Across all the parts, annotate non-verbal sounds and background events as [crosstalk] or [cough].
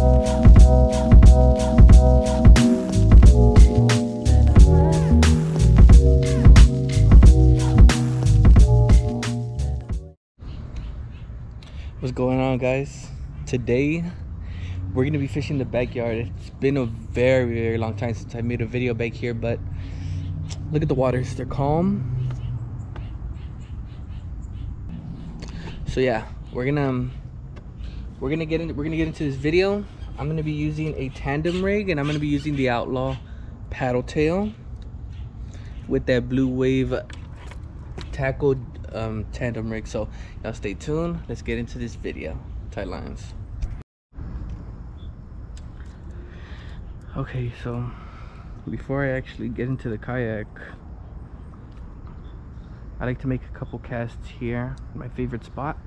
What's going on guys? Today we're gonna be fishing the backyard. It's been a very very long time since I made a video back here, but look at the waters, they're calm. So yeah, we're gonna um, we're gonna get in we're gonna get into this video. I'm gonna be using a tandem rig and I'm gonna be using the Outlaw paddle tail with that blue wave tackle um, tandem rig. So y'all stay tuned. Let's get into this video. Tight lines. Okay, so before I actually get into the kayak, I like to make a couple casts here. My favorite spot.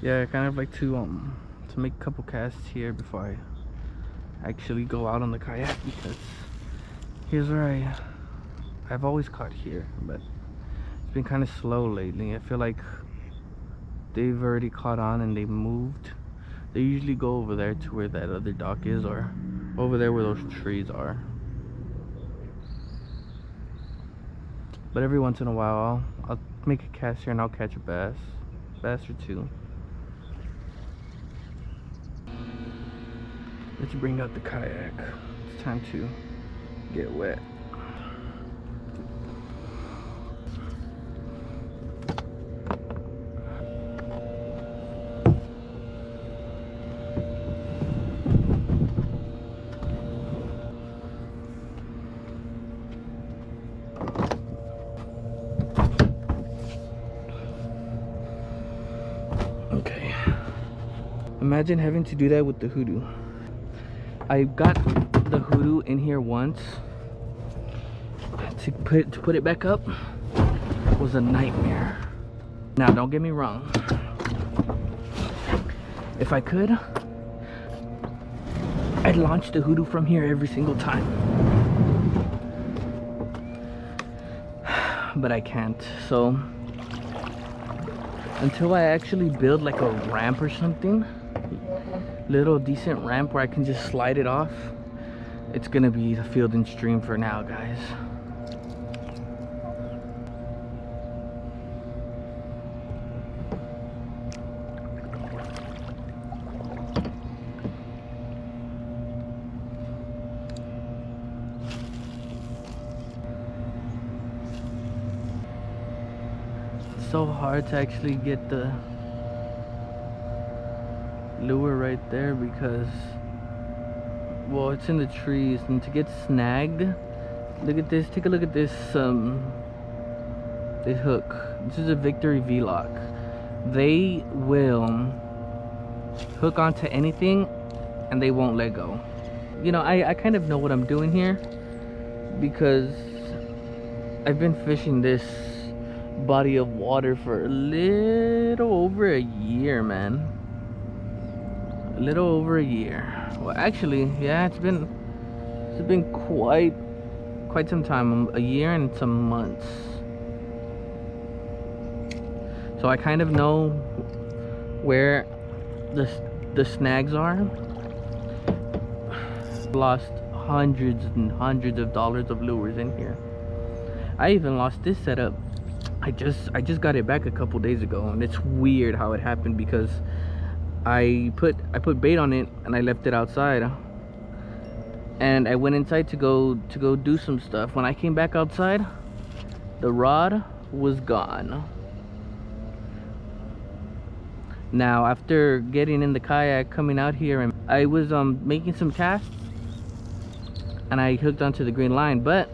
Yeah I kind of like to um to make a couple casts here before I actually go out on the kayak because here's where I I've always caught here but it's been kind of slow lately. I feel like they've already caught on and they moved. They usually go over there to where that other dock is or over there where those trees are. But every once in a while I'll, I'll make a cast here and I'll catch a bass bass or two Let's bring out the kayak. It's time to get wet. Okay. Imagine having to do that with the hoodoo. I got the hoodoo in here once to put to put it back up was a nightmare. Now don't get me wrong. If I could, I'd launch the hoodoo from here every single time. [sighs] But I can't. So until I actually build like a ramp or something, little decent ramp where I can just slide it off. It's gonna be the field and stream for now guys. It's so hard to actually get the lure right there because well it's in the trees and to get snagged look at this take a look at this um this hook. This is a victory v-lock. They will hook onto anything and they won't let go. You know I, I kind of know what I'm doing here because I've been fishing this body of water for a little over a year man a little over a year. Well actually yeah it's been it's been quite quite some time um, a year and some months. So I kind of know where the the snags are. Lost hundreds and hundreds of dollars of lures in here. I even lost this setup. I just I just got it back a couple days ago and it's weird how it happened because I put I put bait on it and I left it outside. And I went inside to go to go do some stuff. When I came back outside the rod was gone. Now after getting in the kayak coming out here and I was um making some casts and I hooked onto the green line but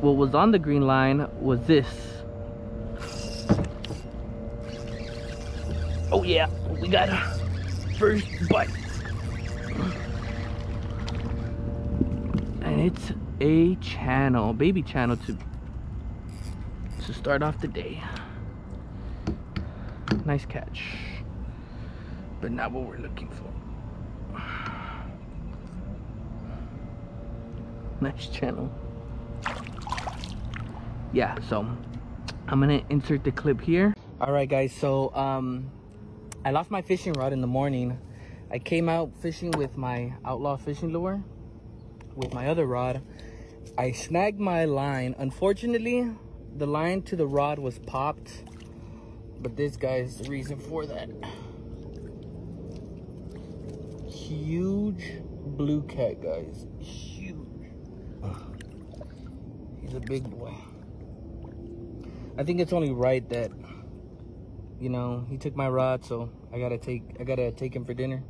what was on the green line was this Oh yeah, we got a first bite. And it's a channel, baby channel to to start off the day. Nice catch. but not what we're looking for. [sighs] Nice channel. Yeah, so I'm gonna insert the clip here. All right, guys, so um, I lost my fishing rod in the morning. I came out fishing with my Outlaw fishing lure with my other rod. I snagged my line. Unfortunately, the line to the rod was popped, but this guy's the reason for that. Huge blue cat, guys. Huge. He's a big boy. I think it's only right that, you know, he took my rod, so I gotta take, I gotta take him for dinner.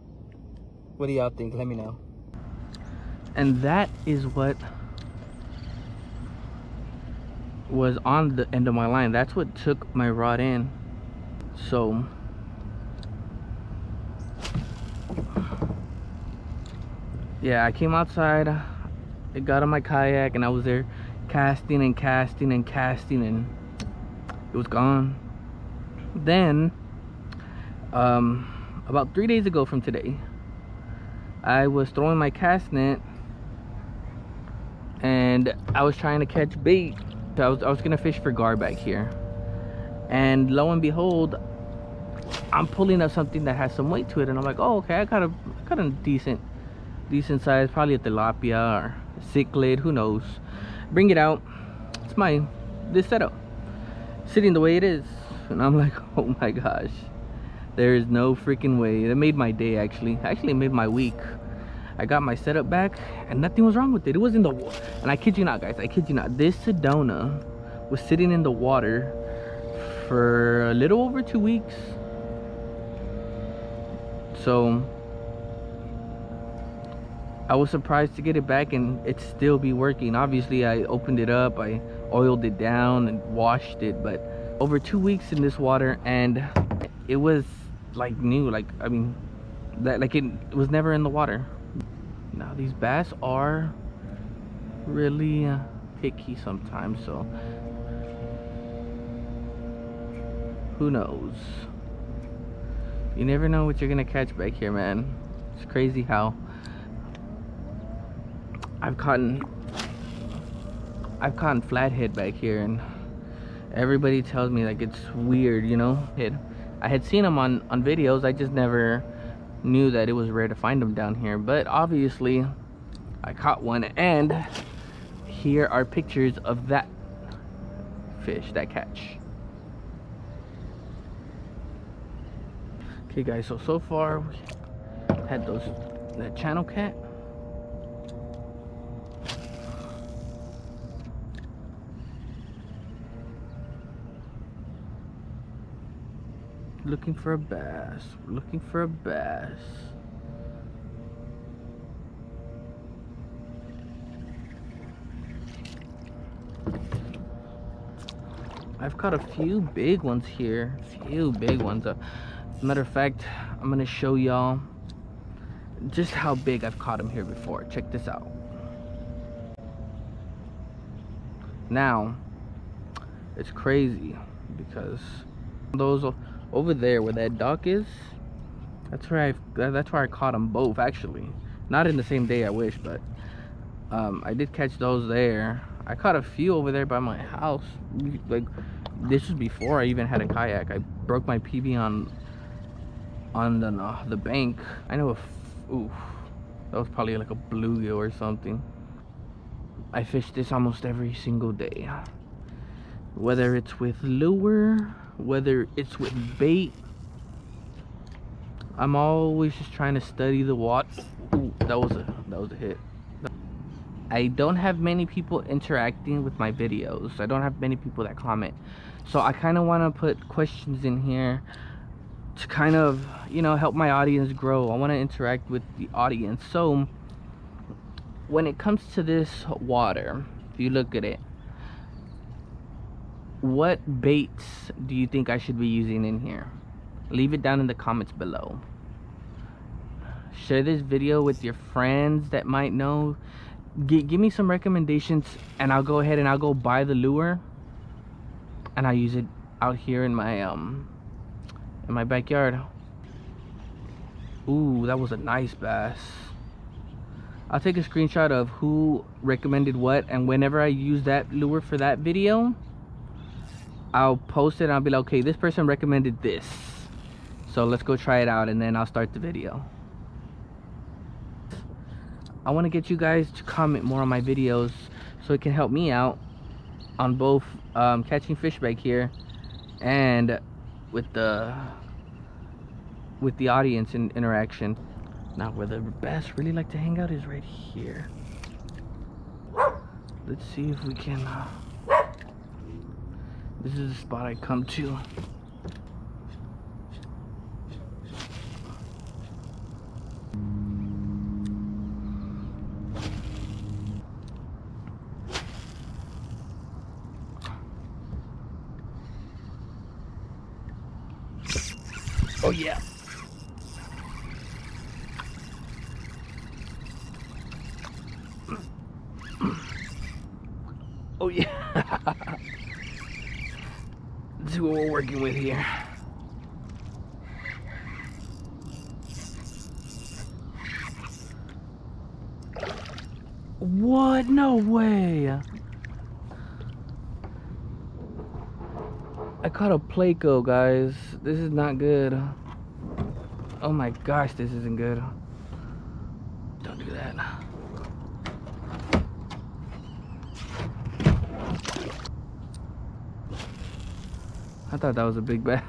What do y'all think? Let me know. And that is what was on the end of my line. That's what took my rod in. So yeah, I came outside, I got on my kayak and I was there casting and casting and casting and it was gone. Then um about three days ago from today, I was throwing my cast net and I was trying to catch bait. I was, I was gonna fish for gar back here. And lo and behold I'm pulling up something that has some weight to it and I'm like oh okay I got a got a decent decent size probably a tilapia or cichlid who knows? Bring it out. It's my this setup. Sitting the way it is [laughs] and I'm like oh my gosh there is no freaking way that made my day actually actually made my week I got my setup back and nothing was wrong with it. It was in the water. And I kid you not, guys. I kid you not. This Sedona was sitting in the water for a little over two weeks. So I was surprised to get it back and it still be working. Obviously, I opened it up. I oiled it down and washed it. But over two weeks in this water and it was like new. Like, I mean, that like it, was never in the water now these bass are really uh, picky sometimes so who knows you never know what you're gonna catch back here man it's crazy how I've caught I've caught flathead back here and everybody tells me like it's weird you know? I had seen them on on videos. I just never knew that it was rare to find them down here. But obviously I caught one and here are pictures of that fish that catch. Okay guys so so far we had those that channel cat looking for a bass. We're looking for a bass. I've caught a few big ones here. A Few big ones. Uh, matter of fact, I'm gonna show y'all just how big I've caught them here before. Check this out. Now, it's crazy because those over there where that dock is that's where i that's where i caught them both actually. Not in the same day i wish but um, i did catch those there. I caught a few over there by my house like this was before i even had a kayak. I broke my pb on on the uh, the bank. I know if ooh that was probably like a bluegill or something. I fish this almost every single day. Whether it's with lure whether it's with bait I'm always just trying to study the water that was a that was a hit. I don't have many people interacting with my videos. I don't have many people that comment. So I kind of want to put questions in here to kind of you know help my audience grow. I want to interact with the audience. So when it comes to this water if you look at it what baits do you think I should be using in here? Leave it down in the comments below. Share this video with your friends that might know. G give me some recommendations and I'll go ahead and I'll go buy the lure and I'll use it out here in my um in my backyard. Ooh, that was a nice bass. I'll take a screenshot of who recommended what and whenever I use that lure for that video, I'll post it and I'll be like, okay, this person recommended this. So let's go try it out and then I'll start the video. I want to get you guys to comment more on my videos so it can help me out on both um, catching fish back here and with the with the audience in interaction. Now where the bass really like to hang out is right here. Let's see if we can uh, this is the spot I come to. Oh yeah. Oh yeah. Let's see what we're working with here. What? No way. I caught a Placo, guys. This is not good. Oh my gosh, this isn't good. Don't do that. I thought that was a big [laughs] bass.